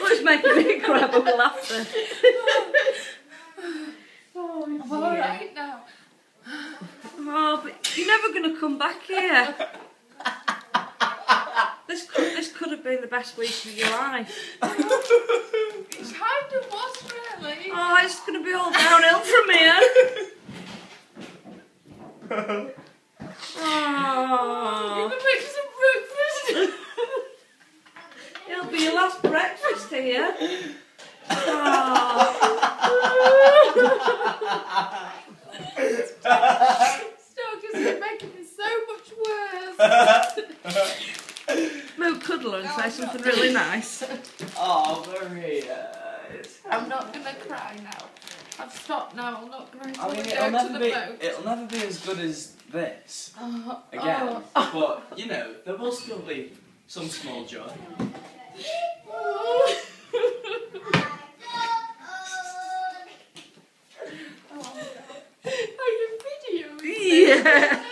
What's making me cry but laughter? Oh, I'm alright now. Oh, but you're never going to come back here. This could, this could have been the best week of your life. It kind of was really. Oh, it's going to be all downhill from here. You Oh, can make some breakfast. it'll be your last breakfast here. Oh, Stop, because you're making it so much worse. Mo cuddle and say oh, something really nice. oh, Maria. I'm not gonna cry now. I've stopped now. I'm not going to I mean, go it'll to never the be. boat. It'll never be as good as this Oh, oh. again. oh. But you know, there will still be some small joy. Oh. Are you videoing? Yeah.